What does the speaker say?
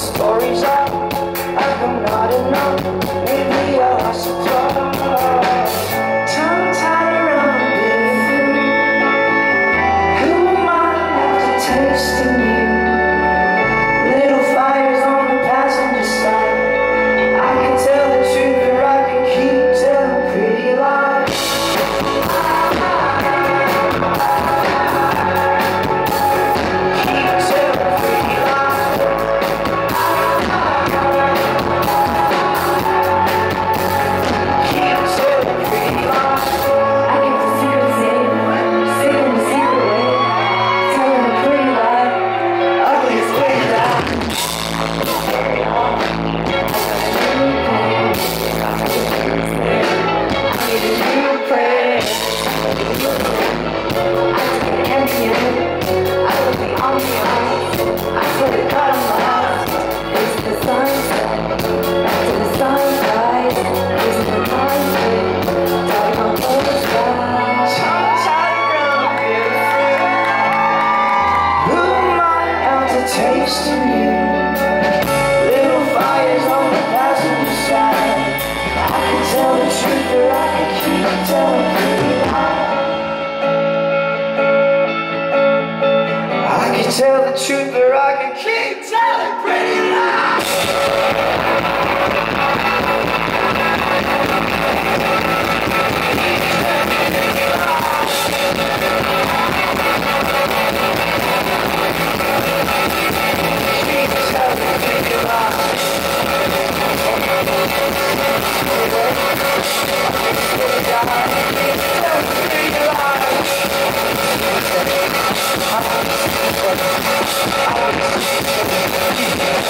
stories I can tell the truth, but I can keep telling. Thank